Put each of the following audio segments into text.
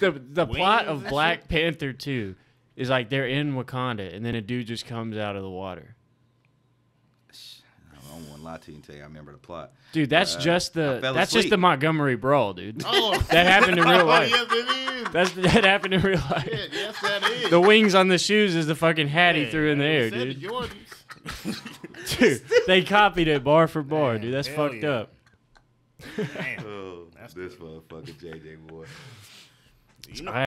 the the plot of Black Panther 2 is like they're in Wakanda and then a dude just comes out of the water. I don't want to lie to you and tell you I remember the plot. Dude, that's Uh, just the fell that's just the Montgomery brawl, dude. Oh, That happened in real life. yes, it is. That's that happened in real life. Yeah, yes, that is. The wings on the shoes is the fucking hat he threw in the air, dude. Dude, they copied it bar for bar, Man, dude. That's fucked yeah. up. Damn. Oh, That's this motherfucker JJ boy. You know, I-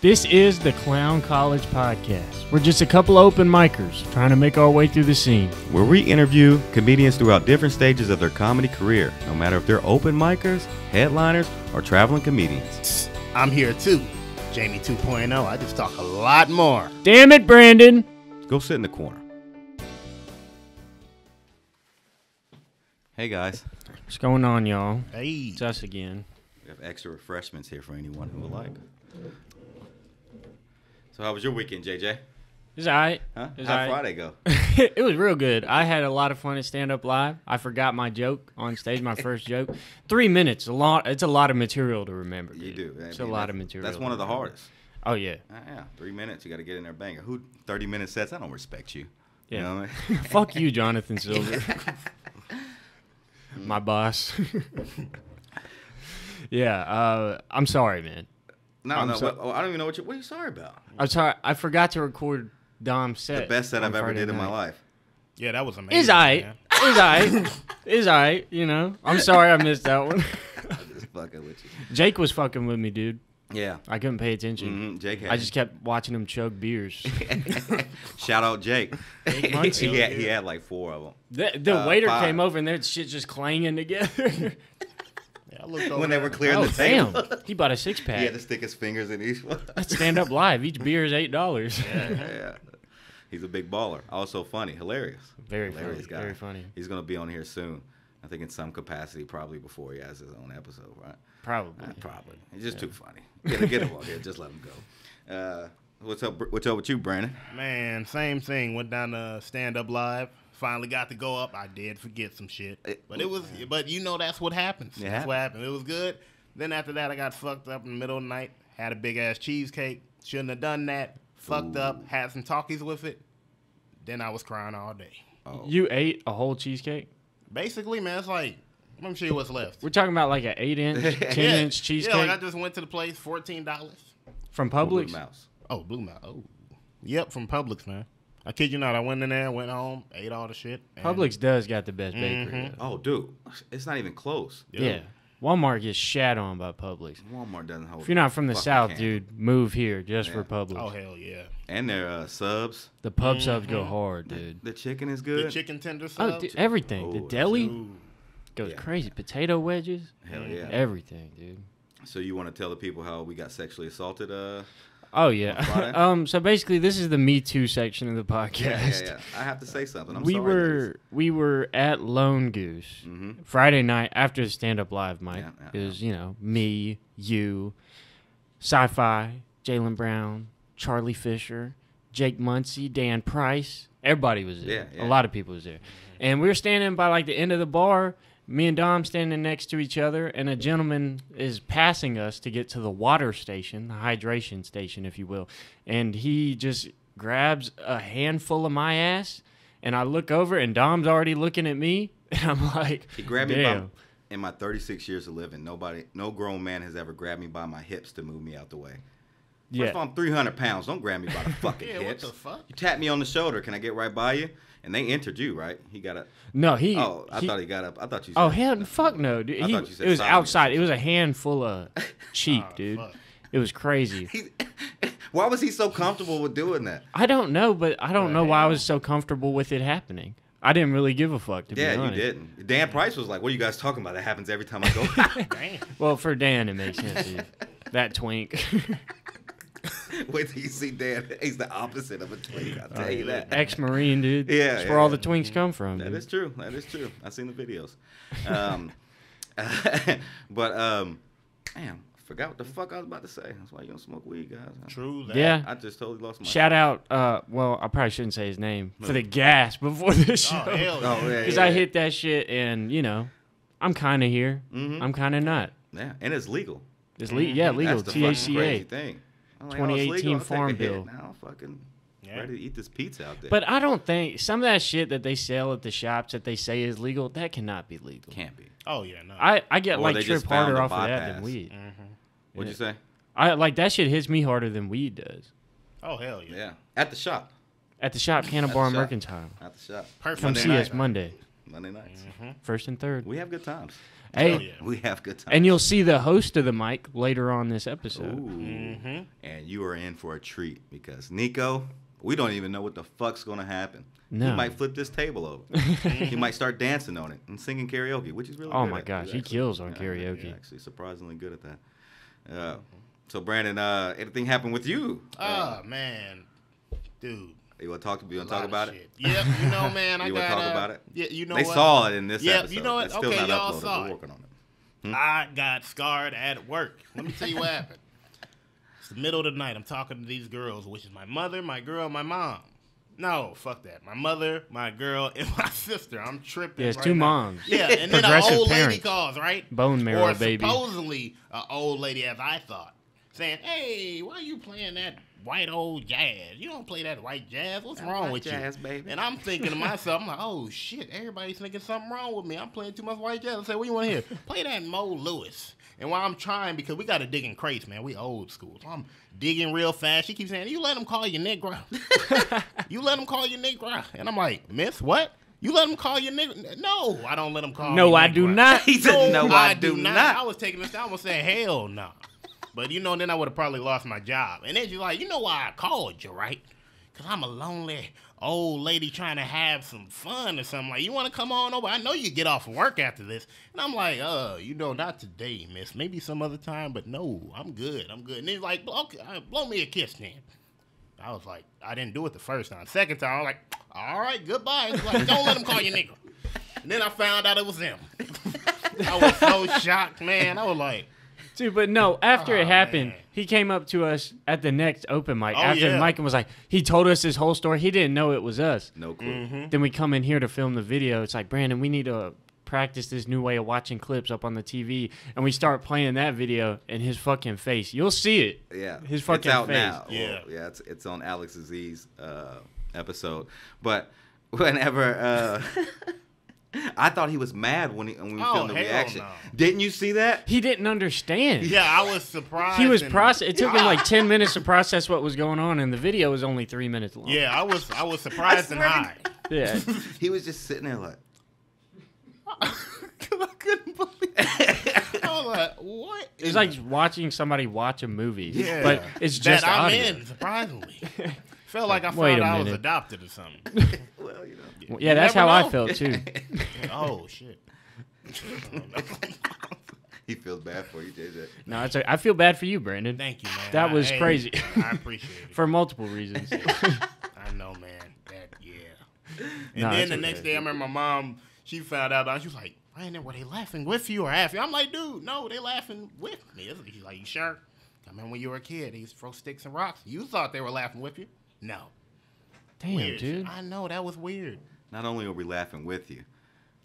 This is the Clown College Podcast. We're just a couple open micers trying to make our way through the scene. Where we interview comedians throughout different stages of their comedy career, no matter if they're open micers, headliners, or traveling comedians. I'm here too. Jamie 2.0. I just talk a lot more. Damn it, Branden. Go sit in the corner. Hey guys, What's going on, y'all? Hey. It's us again. Have extra refreshments here for anyone who would like. So how was your weekend, JJ? It's all right. Huh? How'd right. Friday go? it was real good. I had a lot of fun at stand up live. I forgot my joke on stage, my first joke. Three minutes, a lot. It's a lot of material to remember. You do. I It's a lot of material. That's one of the remember. hardest. Oh yeah, Uh, yeah, three minutes. You got to get in there banger. Who? Thirty minute sets. I don't respect you. You Yeah. know what I mean? Fuck you, Jonathan Silver. my boss. Yeah, uh, I'm sorry, man. No, I'm no. so- what- oh, I don't even know what you. What are you sorry about? I'm sorry. I forgot to record Dom's set. The best set I've ever Friday did in my life. Yeah, that was amazing. It's alright. man. It's alright. It's alright. You know. I'm sorry I missed that one. I'm just fucking with you. Jake was fucking with me, dude. Yeah. I couldn't pay attention. hmm Jake had. I just kept watching him chug beers. shout out Jake. Jake Muncie. he had he had like four of them. The, the Uh, waiter five. came over and their shit just clanging together. Yeah, I looked over When they were clearing oh the table. damn! He bought a six pack. He had to stick his fingers in each one. Let's stand up live. Each beer is eight dollars. yeah. yeah. He's a big baller. Also funny, hilarious. Very hilarious funny, guy. very funny. He's gonna be on here soon. I think in some capacity, probably before he has his own episode, right? Probably. Uh, probably. He's just too funny. Get, get him on here. Just let him go. Uh, what's up? What's up with you, Branden? Man, same thing. Went down to stand up live. Finally got to go up. I did forget some shit, but it was. But you know that's what happens. It that's happens. what happened. It was good. Then after that, I got fucked up in the middle of the night. Had a big ass cheesecake. Shouldn't have done that. Fucked up. Had some talkies with it. Then I was crying all day. Oh, You ate a whole cheesecake. Basically, man, it's like let me show you what's left. We're talking about like an eight inch, ten Yeah. inch cheesecake Yeah, like I just went to the place, fourteen dollars. from Blue Publix. Mouse. Oh, Blue Mountain. Oh, yep, from Publix, man. I kid you not. I went in there, went home, ate all the shit. Publix does got the best bakery. Mhm. though. Oh, dude, it's not even close. Dude. Yeah. Walmart gets shat on by Publix. Walmart doesn't hold. If you're not from the fucking South, candle. dude, move here just for Yeah. Publix. Oh hell yeah. And their uh, subs. the pub subs go hard, dude. The chicken is good. The chicken tender Oh, subs. dude, everything. the Oh, deli Ooh. goes Yeah. crazy. Potato wedges, Hell yeah. everything, dude. So you want to tell the people how we got sexually assaulted? Uh, Oh yeah. Um. So basically, this is the Me Too section of the podcast. yeah, yeah, yeah. I have to say something. I'm we sorry, were we were at Lone Goose hmm Friday night after the stand up live, Mike. Yeah, yeah, it was you know me, you, Sci-Fi, Jalen Brown, Charlie Fisher, Jake Muncie, Dan Price. Everybody was there. Yeah, yeah. A lot of people was there, and we were standing by like the end of the bar. Me and Dom standing next to each other, and a gentleman is passing us to get to the water station, the hydration station, if you will. And he just grabs a handful of my ass, and I look over, and Dom's already looking at me, and I'm like, He grabbed me by, Damn. in my 36 years of living. Nobody, no grown man has ever grabbed me by my hips to move me out the way. First yeah. of all, I'm 300 pounds. Don't grab me by the fucking Yeah, what hips. the fuck? You tap me on the shoulder. Can I get right by you? And they entered you, right? He got up. No, he. Oh, I he- thought he got up. I thought you. Oh, said, Oh hell, fuck no, dude. I He, thought you said it was sodomy outside. It was a handful of cheek, Oh, dude. fuck. It was crazy. He, why was he so comfortable with doing that? I don't know, but I don't The know why I was so comfortable with it happening. I didn't really give a fuck to Yeah, be you didn't. Dan Price was like, "What are you guys talking about? That happens every time I go." Damn. Well, for Dan, it makes sense. Dude. that twink. Wait till you see Dan. He's the opposite of a twink. I'll tell you that. Ex-marine, dude. Yeah, That's yeah, where all the twinks come from. That dude. is true. That is true. I've seen the videos. Um, but um, damn, I forgot what the fuck I was about to say. That's why you don't smoke weed, guys. True. That. Yeah. I just totally lost my. Shout out. Uh, well, I probably shouldn't say his name for the gas before this show. Oh hell. Oh yeah. yeah, Because yeah, I yeah. hit that shit, and you know, I'm kind of here. Mhm. I'm kind of not. Yeah, and it's legal. It's le- yeah, legal. That's the fucking crazy THCA. thing. I'm like, oh, 2018 legal, Farm. Bill. Now fucking Yeah. ready to eat this pizza out there. But I don't think some of that shit that they sell at the shops that they say is legal, that cannot be legal. can't be. Oh yeah, no. I, I get Or like trip harder a off of that than weed. Mm-hmm. What'd you say? I like that shit hits me harder than weed does. oh hell yeah. Yeah, at the shop. At the shop, Canna Bar. Mercantile. At the shop. Perfect. Come Monday see night. us Monday, Monday nights. Mm-hmm. first and third. We have good times. Hey, Hell yeah. We have good times. and you'll see the host of the mic later on this episode. Mm-hmm. And you are in for a treat because Nico, we don't even know what the fuck's gonna happen. No. He might flip this table over. he might start dancing on it and singing karaoke, which is really Oh good my gosh, he kills on yeah, karaoke. He's actually surprisingly good at that. Uh, so Branden, uh, anything happened with you? Uh, Oh man, dude. You want to talk? You want to talk lot of about it? shit. Yep. You know, man. I You got. wanna talk uh, about it? Yeah. You know they what? saw it in this Yeah, you know what? It's still Okay, not y'all uploaded. saw We're working on it. I got scarred at work. Let me tell you what happened. It's the middle of the night. I'm talking to these girls, which is my mother, my girl, my mom. No, fuck that. My mother, my girl, and my sister. I'm tripping. Yeah, it's right two now. moms. Yeah, and then an Progressive old lady calls, right? Bone marrow, or baby. supposedly an old lady, as I thought, saying, "Hey, why are you playing that white old jazz? You don't play that white jazz. What's wrong white with jazz, you?" baby. And I'm thinking to myself, I'm like, "Oh shit, everybody's thinking something wrong with me. I'm playing too much white jazz." I say, "What you want to hear? Play that Mo Lewis." And while I'm trying, because we got to dig in crates, man, we old school. So I'm digging real fast. She keeps saying, "You let them call you Negro. you let them call you Negro." And I'm like, "Miss, what?" You let them call you nigga? No, I don't let them call No, me I do not. He said, "No, I do not." I was taking this. I was saying, hell no. But you know, then I would have probably lost my job. And then she's like, you know why I called you, right? Cause I'm a lonely old lady trying to have some fun or something. Like, you want to come on over? I know you get off work after this. And I'm like, uh, you know, not today, miss. Maybe some other time. But no, I'm good. I'm good. And he's like, okay, blow me a kiss then. I was like, I didn't do it the first time. Second time, I was like, all right, goodbye. He's like, don't let him call you nigga. And then I found out it was him. I was so shocked, man. I was like, Dude, but no, after Oh, it happened, man. he came up to us at the next open mic. Oh, after yeah. the mic and was like, he told us his whole story. He didn't know it was us. No clue. Mm-hmm. Then we come in here to film the video. It's like, Branden, we need to practice this new way of watching clips up on the TV. And we start playing that video and his fucking face. You'll see it. Yeah, His fucking it's out face. now. Yeah. Well, yeah, it's it's on Alex Zee's uh, episode. But whenever uh, I thought he was mad when he when we Oh, filmed the reaction. no. Didn't you see that? He didn't understand. yeah, I was surprised. He was and- process. It took him like ten minutes to process what was going on, and the video was only three minutes long. Yeah, I was I was surprised and swear high. yeah. He was just sitting there like, Cause I couldn't believe it. I was like, what? It's like watching somebody watch a movie. Yeah. but it's just that I'm audio. in, surprisingly. Felt like I Wait found a out I was adopted or something. well, you know. Yeah, that's never how I felt too. oh shit. he feels bad for you, JJ. No, it's a, I feel bad for you, Branden, Thank you, man. That I- was hey, crazy. I appreciate it. for multiple reasons. I know, man. That yeah. And No, then the okay. next day, I remember my mom. She found out. She was like, "Branden, were they laughing with you or at you?" I'm like, "Dude, no, they laughing with me." She's like, "You sure?" I remember when you were a kid, they used to throw sticks and rocks. You thought they were laughing with you? No. Damn, weird. dude. I know that was weird. Not only are we laughing with you,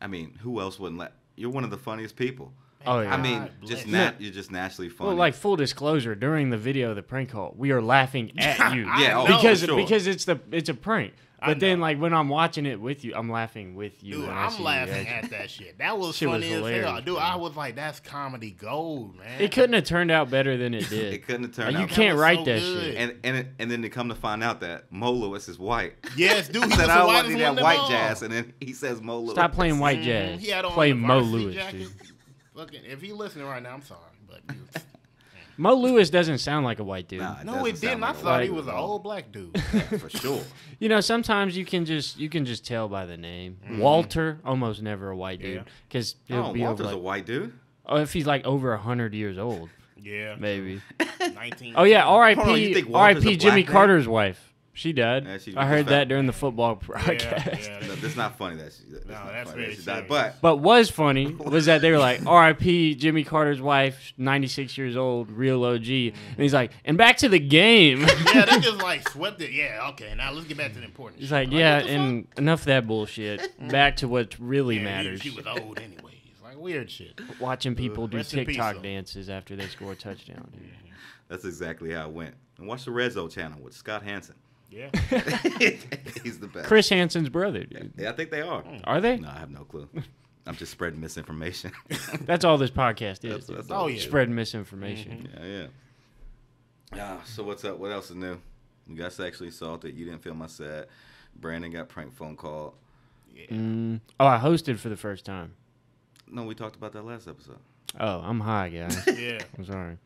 I mean, who else wouldn't laugh? You're one of the funniest people. Oh, yeah. I mean, God just nat- you're just naturally funny. Well, like full disclosure, during the video of the prank call, we are laughing at you. Yeah, oh, because for sure. because it's the it's a prank. I But then like when I'm watching it with you, I'm laughing with you. Dude, I see I'm your laughing reaction. at that shit. That was Shit was funny as hell. Dude, man. I was like, that's comedy gold, man. It couldn't have turned out better than it did. it couldn't have turned Like, you can't was write so that good. shit. And and and then to come to find out that Mo Lewis is white. Yes, dude. I He said was I don't want to one that white jazz, and then he says Mo Lewis. Stop playing white Mhm. jazz. He had on Play the Mo varsity Lewis, jacket. dude. Fucking, if he listening right now, I'm sorry, but dude. Mo Lewis doesn't sound like a white dude. Nah, no, doesn't it didn't. I like a thought he was an old black dude. for sure. You know, sometimes you can just you can just tell by the name. Mm-hmm. Walter, almost never a white. Dude, because oh, he'll Oh, be Walter's over a white dude. oh, if he's like over hundred years old, Yeah, maybe. 19. Oh yeah, Hold on, you R.I.P. think Walter's a R.I.P. Jimmy man? Carter's wife. She died. Yeah, she I heard fat. that during the football Yeah, broadcast. yeah. No, that's not funny. That's, that's No, not that's funny very that she died. But But was funny was that they were like R.I.P. Jimmy Carter's wife, 96 years old, real OG, and he's like, and back to the game. yeah, they just like swept it. Yeah, okay. Now let's get back to the important. He's shit. like, yeah, the and enough of that bullshit. Back to what really fuck? Yeah, he- matters. She was old anyway. He's like, weird shit. Watching people do Rest peace, TikTok dances after they score a touchdown. Dude. That's exactly how it went. And watch the Red Zone channel with Scott Hanson. Yeah. He's the best. Chris Hansen's brother, dude. Yeah, I think they are. Are they? No, I have no clue. I'm just spreading misinformation. That's all this podcast is. dude. that's Oh, all. yeah. Spreading misinformation. Yeah, yeah. Ah, so what's up? What else is new? You got sexually assaulted. You didn't feel my set. Brandon got prank phone call. Mm. Oh, I hosted for the first time. No, we talked about that last episode. Oh, I'm high, guys. Yeah. I'm sorry.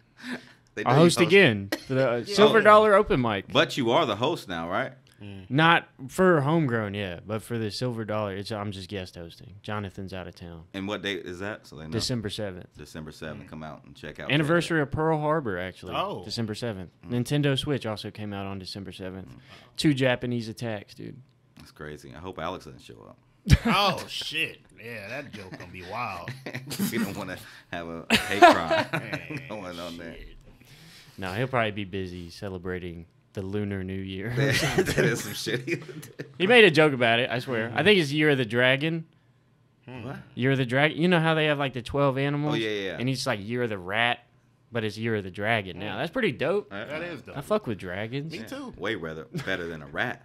They know I'll you host again for the uh, Silver oh, Yeah. Dollar Open Mic. But you are the host now, right? Mm. Not for homegrown, yeah, but for the Silver Dollar, it's I'm just guest hosting. Jonathan's out of town. And what date is that? So they know. December seventh. December 7th. Come out and check out. Anniversary of Pearl Harbor, actually. Oh. December 7th. Mm. Nintendo Switch also came out on December 7th. Mm. Two Japanese attacks, dude. That's crazy. I hope Alex doesn't show up. Oh shit. Yeah, that joke gonna be wild. we don't want to have a hate crime Man, going on there. Shit. No, he'll probably be busy celebrating the Lunar New Year. that is some shit. he would he made a joke about it, I swear. I think it's Year of the Dragon. Hmm. What? Year of the Dragon. You know how they have like the 12 animals? Oh, yeah, yeah, yeah. And he's like Year of the Rat, but it's Year of the Dragon now. Hmm. That's pretty dope. That is dope. I fuck with dragons. Me too. Way rather better than a rat.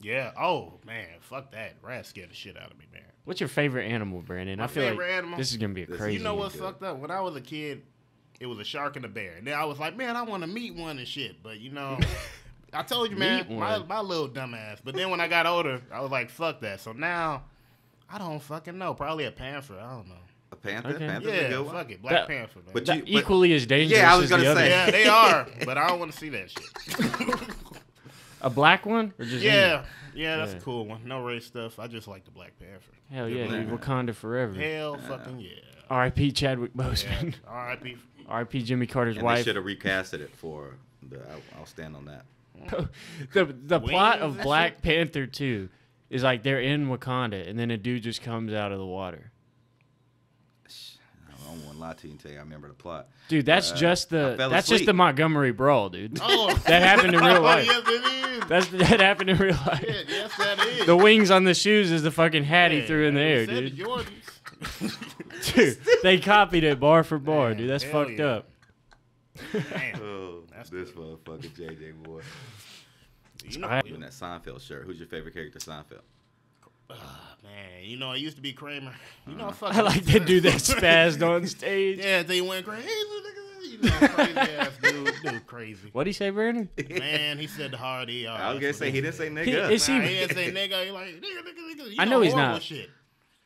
Yeah. Oh man, fuck that. Rat scared the shit out of me, man. What's your favorite animal, Branden? My I feel favorite like animal? this is gonna be a This is- crazy. You know what's fucked up? When I was a kid, it was a shark and a bear. And then I was like, man, I want to meet one and shit. But you know, I told you, man, Meet my, one. my little dumbass. But then when I got older, I was like, fuck that. So now, I don't fucking know. Probably a panther. I don't know. A panther? Okay. Panther's a yeah, good one. fuck it. Black That- panther, man. But you- but- equally as dangerous. Yeah, I was as gonna the other. say. yeah, they are. But I don't want to see that shit. A black one or just any? yeah, yeah, that's Yeah. a cool one. No race stuff. I just like the Black Panther. Hell yeah, dude. Wakanda forever. Hell fucking yeah. R.I.P. Chadwick yeah. Boseman. R.I.P. R.I.P. Jimmy Carter's And they wife. should have recasted it for the. I, I'll stand on that. the the plot of and Black Panther 2 is like they're in Wakanda and then a dude just comes out of the water. I don't want to lie to you and tell you I remember the plot. Dude, that's Uh, just the fell that's just the Montgomery brawl, dude. Oh, That happened in real life. yes, it is. That's that happened in real life. Shit, yes, that is. The wings on the shoes is the fucking hat he Yeah, threw in the air, said the dude. Jordans. Dude, they copied it bar for bar, Man, dude. That's fucked yeah. up. Damn. Oh, That's this motherfucker JJ boy. You know, I- You in that Seinfeld shirt. Who's your favorite character, Seinfeld? Ah, man, you know, it used to be Kramer. You know, fuck. Uh-huh. I like that dude that spazzed on stage. Yeah, they went crazy. You know, crazy ass dude, dude, crazy. What'd he say, Branden? Man, he said the hard E. I was gonna say he didn't say He- nigga. is he- Nah, he didn't say nigga. He like nigga, nigga, nigga. You I know he's not. Shit.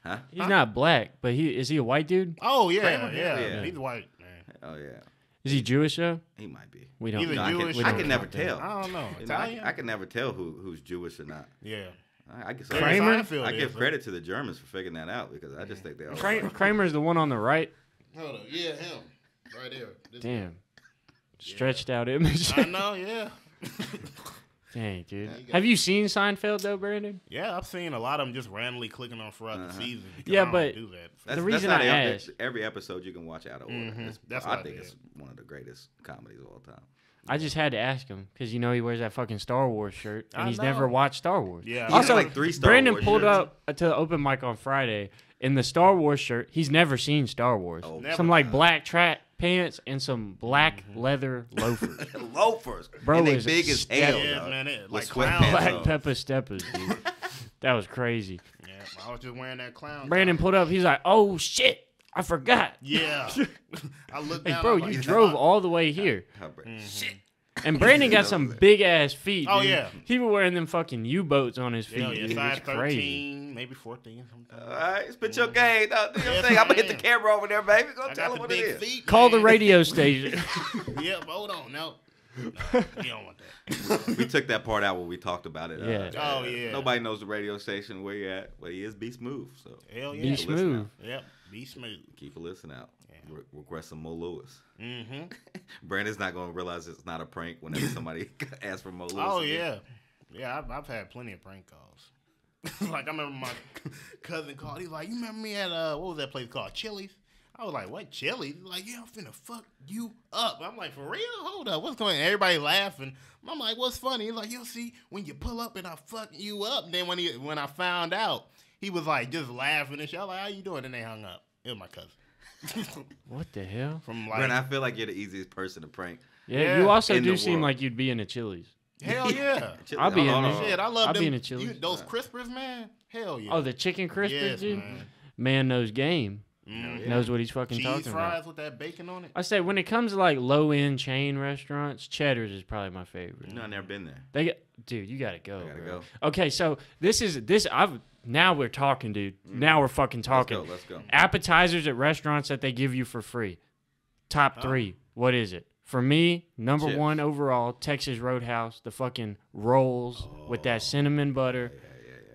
Huh? He's not black, but he is he a white dude? Oh yeah, Kramer? yeah, Yeah. He's white, man. Oh yeah, Is he Jewish though? he might be. We don't. Either No, I Jewish can, or- I can never that. tell. I don't know. You know, I, Italian. I can never tell who who's Jewish or not. yeah. I, I guess Kramer? Seinfeld I give huh? credit to the Germans for figuring that out because I just think they all. Kra- Kramer's the one on the right. Hold on. Yeah, him. Right there. This Damn. Stretched out image. I know. Yeah. Dang, dude. you Have you seen Seinfeld though, Branden? Yeah, I've seen a lot of them just randomly clicking on throughout Uh-huh. the season. Yeah, I don't but- do that. That's, The reason that's how I they- asked- every episode you can watch out of order. Mhm. That's I what I think it's one of the greatest comedies of all time. I just had to ask him because you know he wears that fucking Star Wars shirt and I he's know. never watched Star Wars. Yeah. Also, like three Star Branden Wars pulled shirts. up to the open mic on Friday in the Star Wars shirt. He's never seen Star Wars. Oh. Never. Some like black track pants and some black leather loafers. loafers. Bro and they is big as hell. Yeah, man, it- like sweatpants clowns. black pepper steppers, dude. that was crazy. Yeah, I was just wearing that clown. Branden top. pulled up. He's like, "Oh shit, I forgot." Yeah. I looked Hey, down. bro, I was you like, drove "Oh, all the way here. How bra- Mm-hmm. Shit. And Branden got some big ass feet. Oh, dude. yeah. he was wearing them fucking U boats on his feet. Yeah, yeah, dude. size It's crazy. 13, maybe 14 sometimes. All right, spit your mm-hmm. game. dog. Do your Yes, thing. I'm gonna hit the camera over there, baby. Go I tell got them the what it big is. feet. Call the radio station. Yep, hold on. No. no you don't want that. we took that part out when we talked about it. Uh, yeah. Oh, yeah. Nobody knows the radio station where you're at, but he is Be Smooth. So Hell yeah. Be listen smooth. Yep, be smooth. keep a listen out. Yeah. Re- request some Mo Lewis. Mm-hmm. Branden's not gonna realize it's not a prank whenever somebody asks for Mo Lewis. Oh, again. yeah. Yeah, I've, I've had plenty of prank calls. like, I remember my cousin called. He's like, you remember me at, uh, what was that place called? Chili's? I was like, what, Chili's? He's like, yeah, I'm finna fuck you up. I'm like, for real? Hold up. What's going on? Everybody laughing. I'm like, what's funny? He's like, you'll see when you pull up and I fuck you up. then when he when I found out, he was like just laughing and shit. I was like, how you doing? And they hung up. It was my cousin. What the hell? From like, Brent, I feel like you're the easiest person to prank. Yeah, Yeah, you also in do seem world. like you'd be in a Chili's. hell yeah. Chill- I'll be in on, there. Shit, I love I'll be in a Chili's. you- those crispers, man. Hell yeah. Oh, the chicken crispers, yes, dude. man. Man knows game. Mhm. Knows what he's fucking Cheese talking fries about. with that bacon on it. I say when it comes to like low end chain restaurants, Cheddar's is probably my favorite. No, I've never been there. They get, dude, you gotta go. I gotta bro. go. Okay, so this is this. I've now we're talking, dude. Now we're fucking talking. Let's go. Let's go. Appetizers at restaurants that they give you for free. Top three. What is it? For me, number Chips. one overall, Texas Roadhouse, the fucking rolls with that cinnamon butter.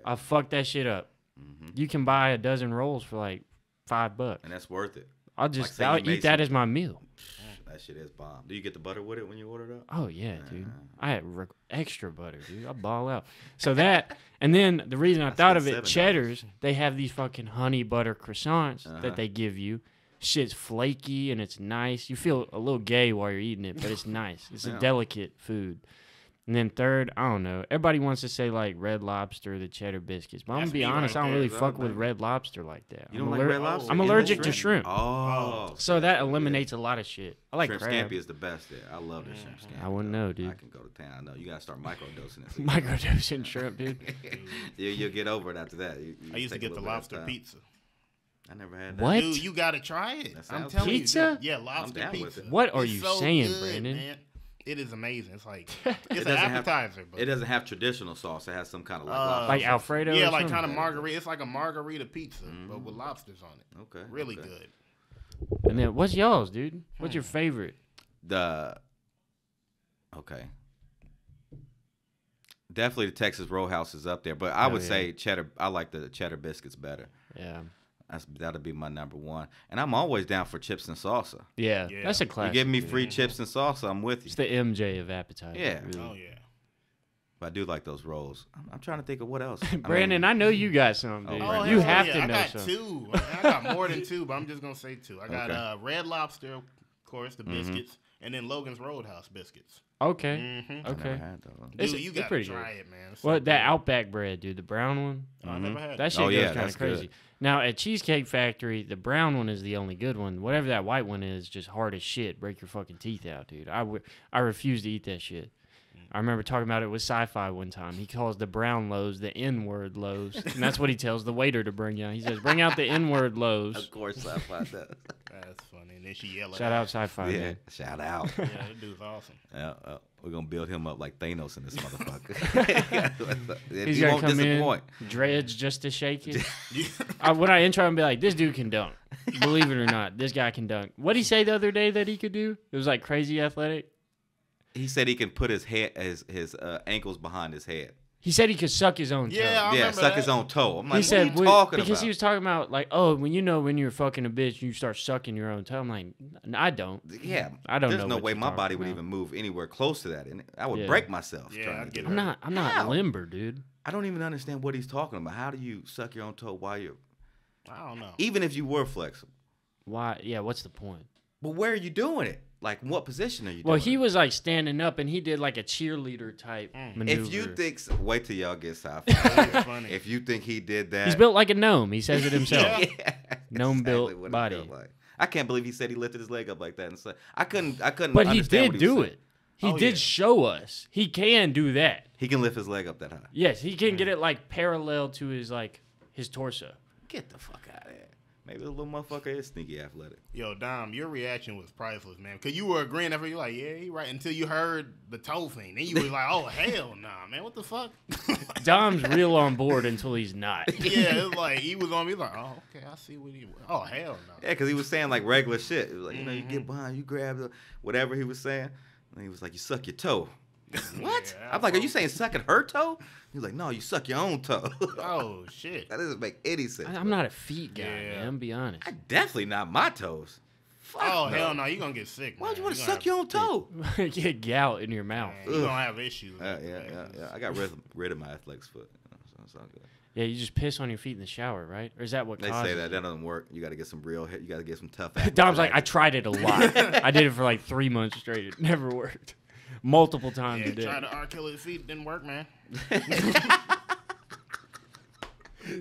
I fuck that shit up. Mm-hmm. You can buy a dozen rolls for like five bucks. And that's worth it. I'll just say I'll eat that some- as my meal. That shit is bomb. Do you get the butter with it when you order it up? Oh yeah, dude. I had re- extra butter, dude. I ball out. So that, and then the reason I, thought of it, $7. Cheddar's, they have these fucking honey butter croissants Uh-huh. that they give you. Shit's flaky and it's nice. You feel a little gay while you're eating it, but it's nice. It's Yeah. a delicate food. And then third, I don't know. Everybody wants to say like Red Lobster, the cheddar biscuits, but I'm That's gonna be me honest. right I don't there. really Is fuck with that- Red Lobster like that. You I'm don't like red lobster? I'm In the allergic to shrimp? shrimp. Oh. oh so that eliminates a lot of shit. I like shrimp crab. scampi is the best there. I love the shrimp scampi. I wouldn't know, dude. I can go to town. I know. You gotta start microdosing it. Microdosing shrimp, dude. you, you'll get over it after that. You- you I used to take a get the little bit of lobster time. pizza. I never had that. What? Dude, you gotta try it. That I'm sounds telling Pizza? you. Yeah, lobster down with pizza. it. What are It's you saying, Branden? Man. It is amazing. It's like It it's an doesn't have- appetizer, but It doesn't have traditional sauce. It has some kind of like Uh, Like. Alfredo. yeah, or like kind of margarita. It's like a margarita pizza, but with lobsters on it. Okay. Really okay. good. And then what's y'all's, dude? What's Hmm. your favorite? The okay. Definitely the Texas Roadhouse is up there, but I Hell would yeah. say cheddar. I like the cheddar biscuits better. Yeah. That's that'll be my number one. And I'm always down for chips and salsa. Yeah, Yeah. that's a classic. You give me dude. free chips and salsa, I'm with you. It's the MJ of appetizers. Yeah. really. Oh yeah. But I do like those rolls. I'm, I'm trying to think of what else. I Branden, mean, I know you got some, Oh, dude. Branden. you have yeah. to I know got some. two. I got more than two, but I'm just gonna say two. I got Okay. uh, Red Lobster, of course, the Mhm. biscuits, and then Logan's Roadhouse biscuits. Okay. Mm-hmm. Okay. had those. Dude, It's- you gotta pretty try good. it, man. It's so Well, that good. Outback bread, dude, the brown one. Oh, I never had That that. shit Oh, goes yeah, kind of that's good. crazy. Now at Cheesecake Factory, the brown one is the only good one. Whatever that white one is, just hard as shit. Break your fucking teeth out, dude. I I refuse to eat that shit. I remember talking about it with Sci-Fi one time. He calls the brown loaves the N-word loaves, and that's what he tells the waiter to bring out. He says, "Bring out the N-word loaves." Of course, I find that. That's funny. And then she yelled. Shout out Sci-Fi, yeah, man. shout out. Yeah, that dude's awesome. Yeah, uh, we're gonna build him up like Thanos in this motherfucker. He's he gonna come disappoint. in, dreads just to shake it. I, when I intro and be like, "This dude can dunk." Believe it or not, this guy can dunk. What did he say the other day that he could do? It was like crazy athletic. He said he can put his head, his his uh, ankles behind his head. He said he could suck his own toe. Yeah, I yeah, remember suck that. his own toe. I'm like, he what said are you we- talking because about? he was talking about like, oh, when you know when you're fucking a bitch, you start sucking your own toe. I'm like, "N- I don't. yeah, I don't know. There's know no what way you're my talking body would about. even move anywhere close to that, and I would Yeah. break myself Yeah, trying I'd to get do I'm not. I'm not How? limber, dude. I don't even understand what he's talking about. How do you suck your own toe while you're, I don't know. even if you were flexible? Why? Yeah. What's the point? But where are you doing it? Like, what position are you doing? Well, doing? he was like standing up, and he did like a cheerleader type Mm. maneuver. If you think, wait till y'all get sci if you think he did that, he's built like a gnome, he says it himself. Yeah. Gnome built what body. felt like. I can't believe he said he lifted his leg up like that and said, I couldn't. I couldn't. But he did what do was it. He Oh, did yeah. show us he can do that. He can lift his leg up that high. Yes, he can get it like parallel to his like his torso. Get the fuck out of here. Maybe the little motherfucker is sneaky athletic. Yo, Dom, your reaction was priceless, man. Cause you were agreeing every you like, yeah, he right until you heard the toe thing. Then you was like, oh hell nah, man, what the fuck? Dom's real on board until he's not. yeah, it was like he was on me like, oh okay, I see what he. was. Oh hell no. Yeah, because he was saying like regular shit. It was like, you know, you Mm-hmm. get behind, you grab the whatever he was saying. And he was like, you suck your toe. What? Yeah, I'm like, are you saying sucking her toe? He's like, no, you suck your own toe. Oh shit. that doesn't make any sense. I- I'm not a feet guy, Yeah. man. I'm be honest. I definitely not my toes. Fuck Oh no. hell no, you are gonna get sick. Why would you want to gonna suck your own toe? Get gout in your mouth. Man, you gonna have issues. Uh, yeah, yeah, yeah, yeah. I got rid of, rid of my athletics foot. So it's all good. Yeah, you just piss on your feet in the shower, right? Or is that what They causes say that it? that doesn't work. You got to get some real. You got to get some tough. Dom's like, I tried it a lot. I did it for like three months straight. It never worked. Multiple times Yeah, a day. try to R. Kelly feet didn't work, man.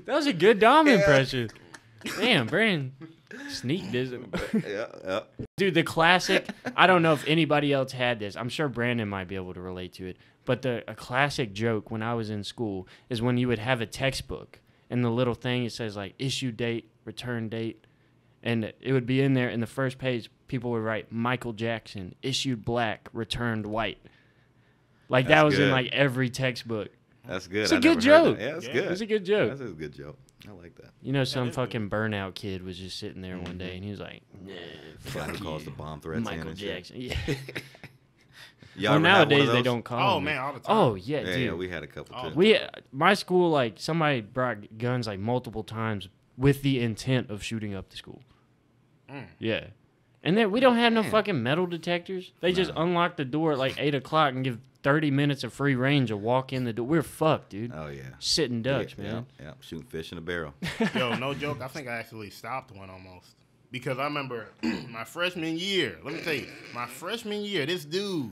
That was a good Dom impression. Damn, Branden. Sneak Disney. yeah, yeah. Dude, the classic. I don't know if anybody else had this. I'm sure Branden might be able to relate to it. But the a classic joke when I was in school is when you would have a textbook and the little thing it says like issue date, return date, and it would be in there. In the first page, people would write Michael Jackson issued black, returned white. Like that That's was in like every textbook That's good. It's a I good joke. that. Yeah, it's Yeah. good. It's a good joke. That's a good joke. I like that. You know, some that's good. fucking burnout kid was just sitting there one day mm-hmm. and he was like, nah, fuck who calls you, the bomb threats Michael and shit. Jackson. Yeah. Y'all well, ever had one of nowadays they don't call Oh them. man, all the oh, time. Oh yeah, Yeah, dude. yeah, we had a couple Oh, too. We my school like somebody brought guns like multiple times with the intent of shooting up the school. Mm. Yeah, and then we don't have no Man. fucking metal detectors. They just No. unlock the door at like eight o'clock and give thirty minutes of free range to walk in the door. We're fucked, dude. oh yeah. Sitting Dutch, yeah, man. Yeah, yeah, shooting fish in a barrel. Yo, no joke. I think I actually stopped one almost because I remember my freshman year. Let me tell you, my freshman year, this dude,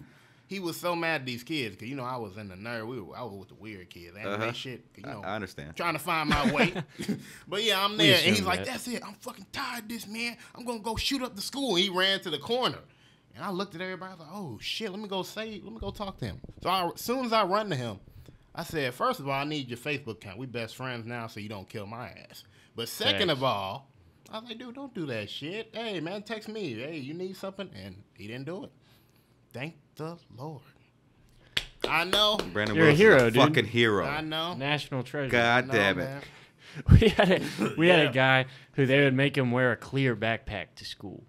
he was so mad at these kids because you know I was in the nerd. We were, I was with the weird kids, anime Uh-huh. shit. You I, know, I understand. trying to find my way. but yeah, I'm there, and he's assume like, that. "That's it. I'm fucking tired of this, man. I'm gonna go shoot up the school." And he ran to the corner, and I looked at everybody. I was like, "Oh shit, let me go say, let me go talk to him." So I, as soon as I run to him, I said, first of all, I need your Facebook account. We best friends now, so you don't kill my ass. But second Facts. of all, I was like, dude, don't do that shit. Hey, man, text me. Hey, you need something? And he didn't do it. Thank the Lord. I know. Branden You're a Wilson's hero, a dude. fucking hero. I know. National treasure. God No, damn it. man. We had a we had Yeah. a guy who they would make him wear a clear backpack to school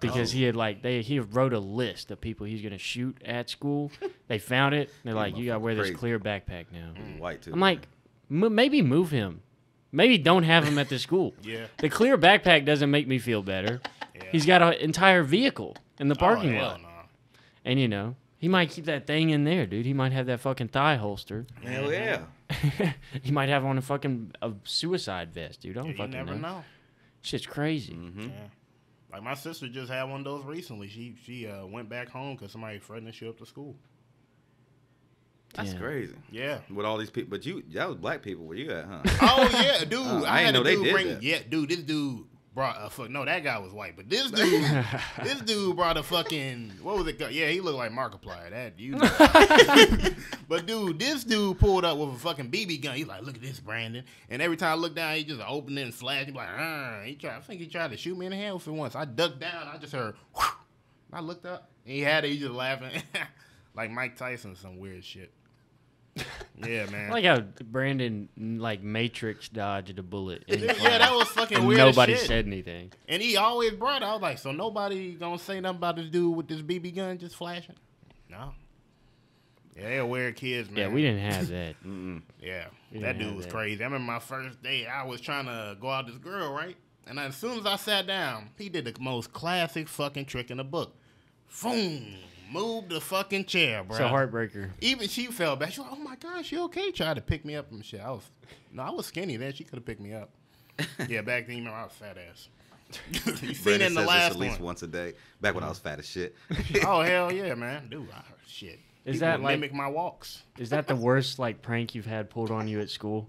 because Oh. he had like they he wrote a list of people he's gonna shoot at school. they found it. They're like, you gotta wear this Crazy. clear backpack now. Mm, white too. I'm like, m- maybe move him. Maybe don't have him at the school. Yeah. The clear backpack doesn't make me feel better. Yeah. He's got an entire vehicle in the oh, parking oh, hell lot, no. And you know he might keep that thing in there, dude. He might have that fucking thigh holster. Hell yeah. he might have on a fucking a suicide vest, dude. I don't You fucking never know. know. Shit's crazy. hmm Yeah. Like my sister just had one of those recently. She she uh, went back home because somebody threatened to show up to school. That's Yeah. crazy. Yeah. With all these people, but you, that was black people where you at, huh? Oh yeah, dude. Oh, I I, ain't had know a they did bring. that. Yeah, dude. This dude brought a fuck. No, that guy was white, but this dude, this dude brought a fucking. What was it? called? Yeah, he looked like Markiplier. That you. Know. but dude, this dude pulled up with a fucking BB gun. He's like, "Look at this, Branden." And every time I look down, he just opened it and flashed. He like, ah. He tried. I think he tried to shoot me in the hand for once. I ducked down. I just heard. Whew. I looked up. And he had it. He just laughing, like Mike Tyson, some weird shit. Yeah, man. I like how Branden like Matrix dodged a bullet. in yeah, that was fucking and weird. nobody shit. said anything. And he always brought it. I was like, so nobody gonna say nothing about this dude with this BB gun just flashing? No. Yeah, they're weird kids, man. Yeah, we didn't have that. Yeah, that dude was that. crazy. I remember my first day. I was trying to go out with this girl, right? And as soon as I sat down, he did the most classic fucking trick in the book. Boom, moved the fucking chair, bro. It's a heartbreaker. Even she fell back. She was like, "Oh my gosh, she okay?" Tried to pick me up and shit. I was no, I was skinny then. She could have picked me up. yeah, back then you remember I was fat ass. you seen Branden it in the last this at least one. once a day. Back when I was mm. fat as shit. oh hell yeah, man, dude, I, shit. Is People that would like- mimic my walks? Is that the worst like prank you've had pulled on you at school?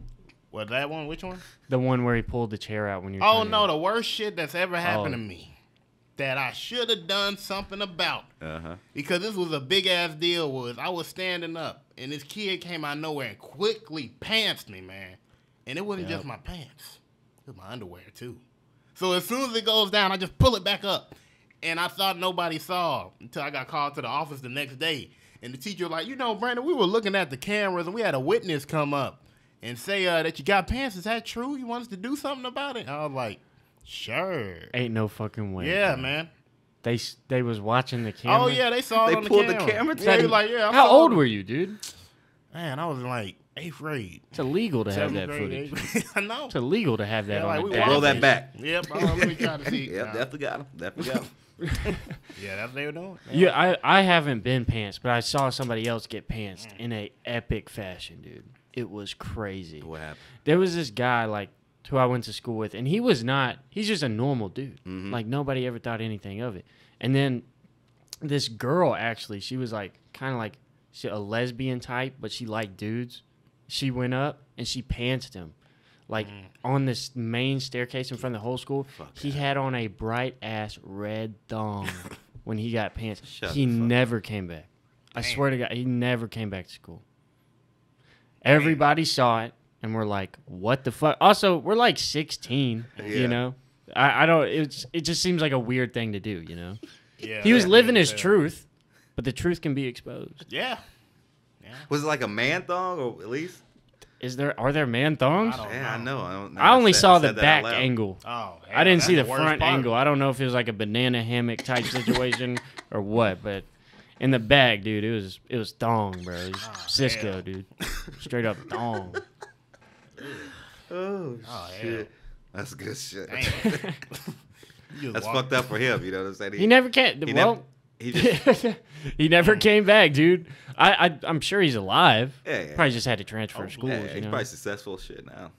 What that one? Which one? The one where he pulled the chair out when you're. Oh trying to- no, the worst shit that's ever happened Oh. to me that I should have done something about Uh huh. because this was a big ass deal. Was I was standing up and this kid came out of nowhere and quickly pantsed me, man. And it wasn't Yep. just my pants; it was my underwear too. So as soon as it goes down, I just pull it back up, and I thought nobody saw until I got called to the office the next day. And the teacher was like, you know, Branden, we were looking at the cameras and we had a witness come up and say uh, that you got pants. Is that true? You want us to do something about it? I was like, sure. Ain't no fucking way. Yeah, man. They they was watching the oh, camera. Oh yeah, they saw it They on the pulled the camera. camera? Yeah, he like, yeah. I How old it. were you, dude? Man, I was like eighth grade. It's illegal to have that grade, footage. I know. It's illegal to have that Yeah, on like, a we. Roll that back. Yep. Oh, let me try to see. Yep, Nah. definitely got him. Definitely got him. Yeah, that's what they were doing. Yeah, I, I haven't been pants, but I saw somebody else get pantsed mm. in a epic fashion, dude. It was crazy. What happened? There was this guy like who I went to school with, and he was not. He's just a normal dude. Mhm. Like nobody ever thought anything of it. And then this girl actually, she was like kind of like she, a lesbian type, but she liked dudes. She went up and she pantsed him, like Mm. on this main staircase in front of the whole school. he had on a bright ass red thong when he got pants. Shut he fuck never came back. I swear to God, he never came back to school. Everybody saw it and we're like, "What the fuck?" Also, we're like 16, Yeah. you know. I, I don't. It's it just seems like a weird thing to do, you know. Yeah, He was living his that- truth, but the truth can be exposed. Yeah. Was it like a man thong or at least? Is there are there man thongs? I don't Yeah, I know. know. I, don't, I only said- saw the back angle. Oh, I didn't see the, worst front part. angle. I don't know if it was like a banana hammock type situation or what, but in the back, dude, it was it was thong, bro. It was Oh, Sisqo, hell. dude, straight up thong. Oh, Oh, shit. That's good shit. Damn. That's walk- fucked up for him. You know what I'm saying? He never came. He well, never. He just. he never came back, dude. I, I I'm sure he's alive. Yeah, yeah. Probably just had to transfer Oh, schools. yeah, he's know? probably successful shit now.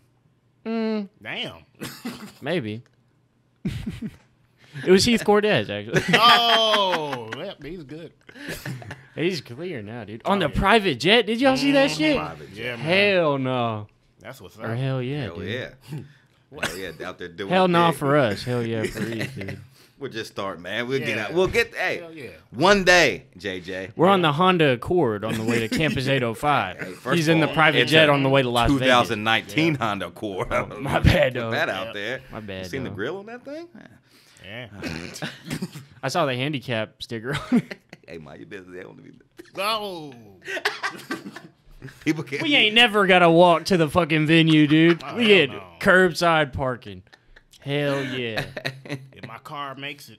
Mm, Damn. maybe. it was Heath Cordes actually. oh, yep, he's good. He's clear now, dude. On Oh, the yeah. private jet. Did y'all see that shit? Private jet. Man. Hell no. That's what's up. Or hell yeah, Hell dude. yeah. Hell yeah, out there doing. Hell no big. for us. Hell yeah for you, dude. We're just starting, man. We'll get out. We'll get. Hey, Hell yeah. one day, JJ. We're on the Honda Accord on the way to Campus 805. Hey, He's of in the private jet on the way to Las Vegas. 2019 Honda Accord. I oh, my know. bad, Put that out Yep. there. My bad. You seen the grill on that thing? Yeah. I saw the handicap sticker on it. hey, mind your business. They don't be- Oh. People can't. We ain't never got to walk to the fucking venue, dude. Oh, we hell get no. curbside parking. Hell yeah. If my car makes it.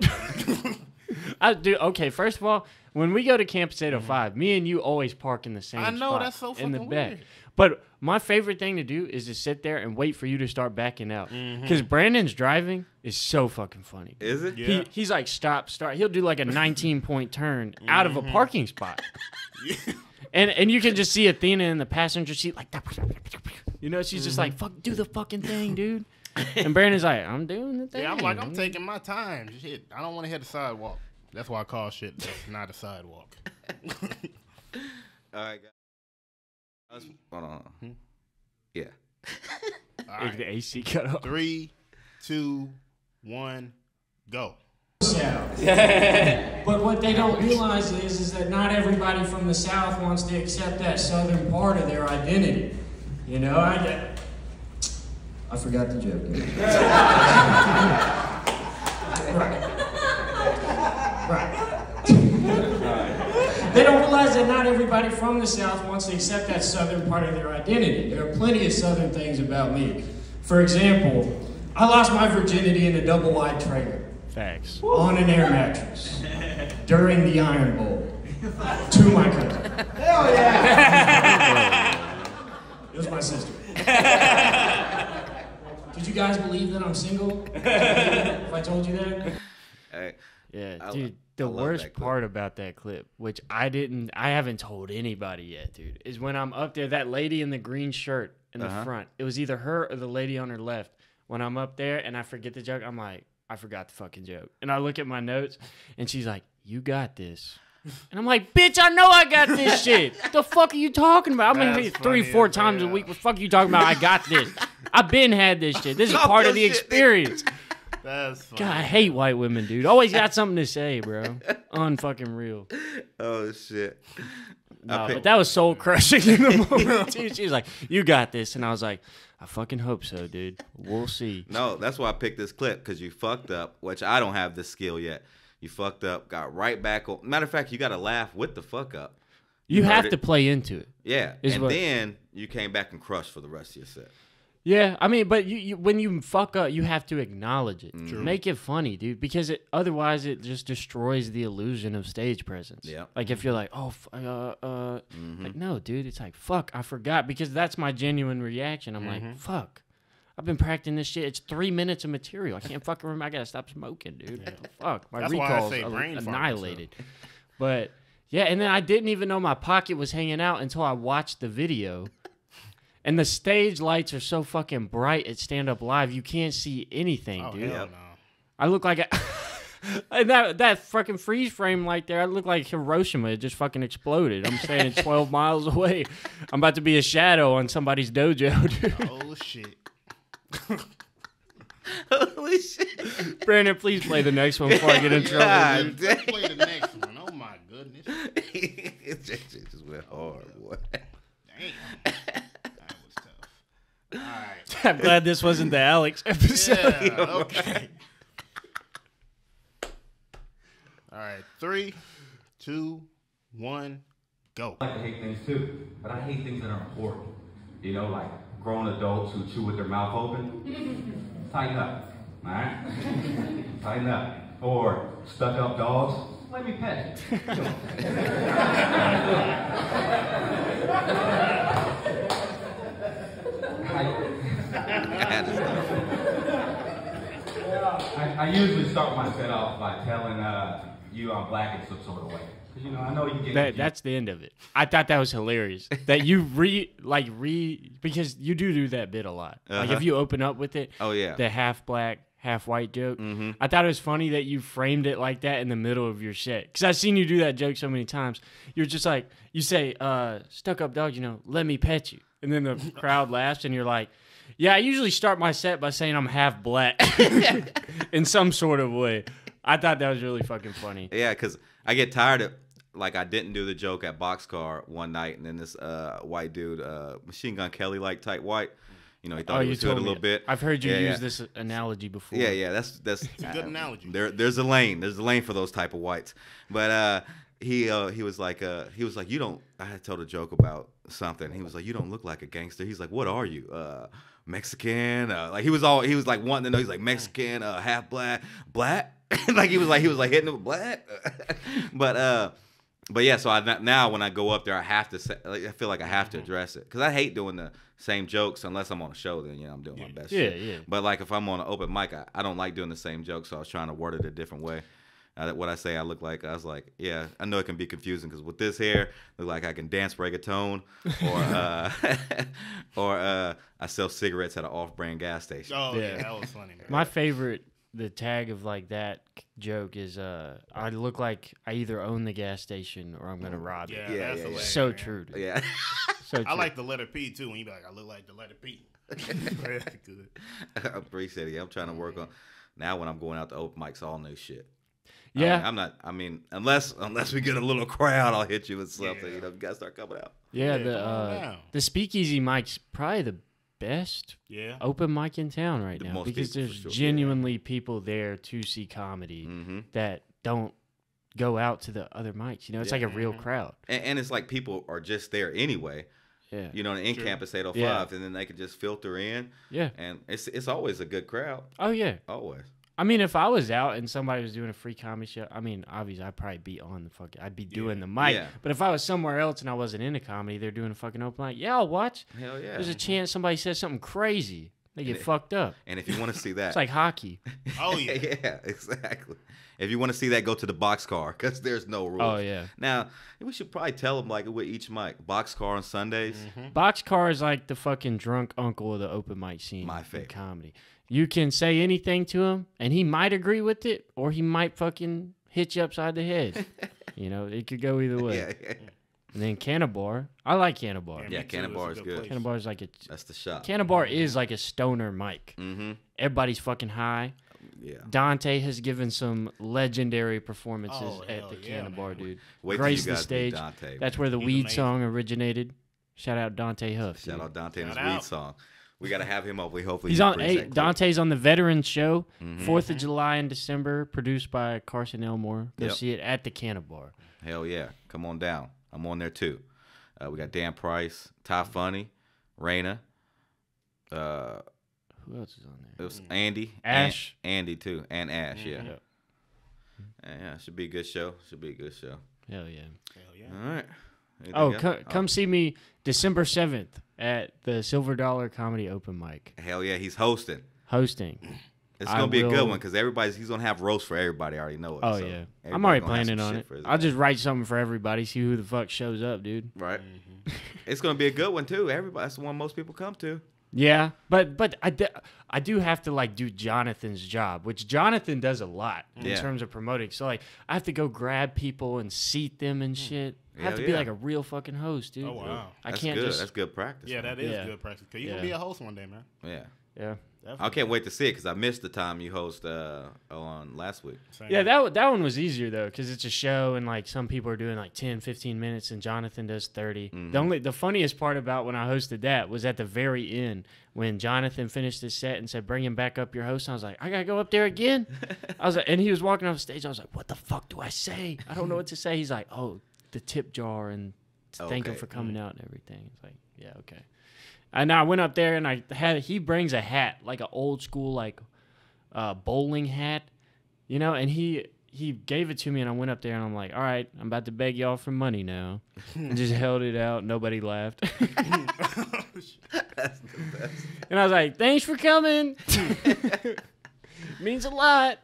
I do. Okay, first of all, when we go to Campus 805, me and you always park in the same I know, spot that's so in the back. weird. But my favorite thing to do is to sit there and wait for you to start backing out. Mm-hmm. Because Branden's driving is so fucking funny. Is it? Yeah. He, he's like stop start. He'll do like a 19 point turn out of a Mm-hmm. parking spot, and and you can just see Athena in the passenger seat like that. You know, she's just like Mm-hmm. fuck, do the fucking thing, dude. And Branden's like, I'm doing the thing. yeah, I'm like, I'm taking my time. Shit, I don't want to hit the sidewalk. That's why I call shit that's not a sidewalk. All right, guys. Hold on. Hmm? Yeah. All If the AC cut off. Three, two, one, go. South. but what they don't realize is, is that not everybody from the South wants to accept that Southern part of their identity. You know, I. I forgot the joke. right. Right. They don't realize that not everybody from the South wants to accept that Southern part of their identity. There are plenty of Southern things about me. For example, I lost my virginity in a double wide trailer Facts. on an air mattress during the Iron Bowl to my cousin. Hell yeah! it was my sister. Did you guys believe that I'm single? if I told you that? Hey, Yeah, I lo- dude. The I worst part about that clip, which I didn't, I haven't told anybody yet, dude, is when I'm up there. That lady in the green shirt in the Uh-huh. front. It was either her or the lady on her left. When I'm up there and I forget the joke, I'm like, I forgot the fucking joke, and I look at my notes, and she's like, "You got this." And I'm like, bitch, I know I got this shit. the fuck are you talking about? I'm That's here three, four times a week. What the fuck are you talking about? I got this. I've been had this shit. This is part of the shit, experience. That's funny. God, I hate white women, dude. Always got something to say, bro. Unfucking real. oh shit. No, but that was soul crushing in the moment, too. She was like, "You got this," and I was like, "I fucking hope so, dude. We'll see." No, that's why I picked this clip because you fucked up, which I don't have this skill yet. You fucked up, got right back. On. Matter of fact, you got to laugh with the fuck up. You heard have to play into it. Yeah, and what- then you came back and crushed for the rest of your set. Yeah, I mean, but you, you when you fuck up, you have to acknowledge it. True. Make it funny, dude, because it otherwise it just destroys the illusion of stage presence. Yeah. Like if you're like, oh, f- uh, uh, like no, dude, it's like fuck, I forgot because that's my genuine reaction. I'm like, fuck. I've been practicing this shit. It's three minutes of material. I can't fucking remember. I gotta stop smoking, dude. Fuck, my That's why I recall's say brain annihilated. But yeah, and then I didn't even know my pocket was hanging out until I watched the video. And the stage lights are so fucking bright at stand up live, you can't see anything, Oh, dude. hell no. I look like a And that that fucking freeze frame like there, I look like Hiroshima. It just fucking exploded. I'm standing 12 miles away. I'm about to be a shadow on somebody's dojo. dude. Oh shit. Holy shit. Branden, please play the next one before I get in trouble. God dude. Let's play the next one. Oh my goodness. it just, it just went hard, boy. Damn. That was tough. All right. I'm glad this wasn't the Alex episode. Yeah, okay. All right. Three, two, one, go. I like to hate things too, but I hate things that are important. You know, like grown adults who chew with their mouth open. Tighten up, all right? Tighten up. Or stuck up dogs. Let me pet you. I, I had to stop. I, I usually start my set off by telling uh, you I'm black in some sort of way. You know, I know you get That, that's the end of it. I thought that was hilarious. That you re like re because you do do that bit a lot. Like Uh-huh. if you open up with it. Oh, yeah. The half black, half white joke. Mm-hmm. I thought it was funny that you framed it like that in the middle of your set because I've seen you do that joke so many times. You're just like you say, uh, "Stuck up dog," you know, "Let me pet you," and then the crowd laughs, and you're like. Yeah, I usually start my set by saying I'm half black in some sort of way. I thought that was really fucking funny. Yeah, because I get tired of like I didn't do the joke at Boxcar one night, and then this uh, white dude, uh, Machine Gun Kelly like type white, you know, he thought he was good a Oh, told me little bit. I've heard you Yeah, use yeah. this analogy before. Yeah, yeah, that's that's a good analogy. There, there's a lane. There's a lane for those type of whites. But uh, he uh, he was like uh, he was like you don't. I had told a joke about something. He was like you don't look like a gangster. He's like what are you? Uh, Mexican? Uh, like he was all he was like wanting to know. He's like Mexican, uh, half black, black. like he was like he was like hitting him with black. but uh. But yeah, so I now when I go up there, I have to say, like, I feel like I have to address it because I hate doing the same jokes unless I'm on a show. Then yeah, I'm doing my best. Yeah, shit. yeah. But like if I'm on an open mic, I, I don't like doing the same jokes, so I was trying to word it a different way. Uh, what I say I look like, I was like, yeah, I know it can be confusing because with this hair, look like I can dance reggaeton, or uh, or uh, I sell cigarettes at an off-brand gas station. Oh yeah, Yeah. that was funny. Man. My favorite, the tag of like that joke is, uh, I look like I either own the gas station or I'm gonna rob yeah, it. that's yeah, yeah. So man. true. Dude. Yeah, So true. I like the letter P too. When you be like, I look like the letter P. Very good. I appreciate it. Yeah, I'm trying to work on. Now when I'm going out to open mics, all new shit. I Yeah. mean, I'm not. I mean, unless unless we get a little crowd, I'll hit you with something. Yeah. You know, you gotta start coming out. yeah, Yeah, the uh, the speakeasy mic's probably the best Yeah. open mic in town right The now because there's sure. genuinely people there to see comedy hmm that don't go out to the other mics. You know, it's like a real crowd. And, and it's like people are just there anyway. Yeah. You know, in True. campus 805, Yeah. and then they can just filter in, Yeah. and it's it's always a good crowd. Oh yeah. Always. I mean, if I was out and somebody was doing a free comedy show, I mean, obviously I'd probably be on the fucking, I'd be doing the mic. Yeah. But if I was somewhere else and I wasn't into comedy, they're doing a fucking open mic. Yeah, I'll watch. Hell yeah. There's a chance somebody says something crazy, they get it- fucked up. And if you want to see that, It's like hockey. Oh yeah. yeah, exactly. If you want to see that, go to the box car because there's no rules. Oh yeah. Now we should probably tell them like with each mic, box car on Sundays. Mm-hmm. Boxcar is like the fucking drunk uncle of the open mic scene. My in favorite. comedy. You can say anything to him, and he might agree with it, or he might fucking hit you upside the head. you know, it could go either way. Yeah, yeah, And then Cannabar, I like Cannabar. Yeah, me too. Cannon It's a Bar is good. place. Cannabar is like a that's the shot. Cannabar is like a stoner mic. mm-hmm. Everybody's fucking high. Yeah. Dante has given some legendary performances Oh, at the yeah, Cannabar, man. dude. Wait Grace till you the stage. Dante. That's where the He's weed amazing. song originated. Shout out Dante Huff. Shout dude. out Dante and his Shout weed song. We gotta have him up. We hopefully He's on. Hey. Dante's on the Veterans Show, Mm-hmm. 4th of July in December, produced by Carson Elmore. Go Yep. see it at the Cannabar. Hell yeah, come on down. I'm on there too. Uh, we got Dan Price, Ty Funny, Raina. Uh, Who else is on there? it was Andy, Ash. An- Andy too, and Ash. Yeah. Yep. yeah, should be a good show. Should be a good show. Hell yeah. Hell yeah. All right. Anything Oh, co- come see me December 7th at the Silver Dollar Comedy Open Mic. Hell yeah, he's hosting. Hosting. It's I gonna be a good one because everybody's he's gonna have roast for everybody. I already know it. Oh, so yeah. I'm already planning on it. I'll just write something for everybody, see who the fuck shows up, dude. right. Mm-hmm. it's gonna be a good one too. Everybody, that's the one most people come to. Yeah, but but I I do have to like do Jonathan's job, which Jonathan does a lot in Yeah. terms of promoting. So like I have to go grab people and seat them and shit. I have Hell to be yeah. like a real fucking host, dude. Oh, wow. I That's can't good. just That's good practice. Yeah, man. that is Yeah. good practice. Cause you Yeah. gonna be a host one day, man. yeah. yeah. I can't wait to see it because I missed the time you host uh, on last week. Same. Yeah, that one- that one was easier though because it's a show and like some people are doing like 10, 15 minutes and Jonathan does 30. Mm-hmm. The only the funniest part about when I hosted that was at the very end when Jonathan finished his set and said, "Bring him back up, your host." I was like, "I gotta go up there again." I was like, and he was walking off stage. I was like, "What the fuck do I say? I don't know what to say." He's like, "Oh, the tip jar and to thank him for coming out and everything." It's like, yeah, okay. And I went up there and I had he brings a hat like an old school like uh, bowling hat, you know, and he he gave it to me and I went up there and I'm like, all right, I'm about to beg y'all for money now, and just held it out. Nobody laughed. That's the best. And I was like, thanks for coming. Means a lot.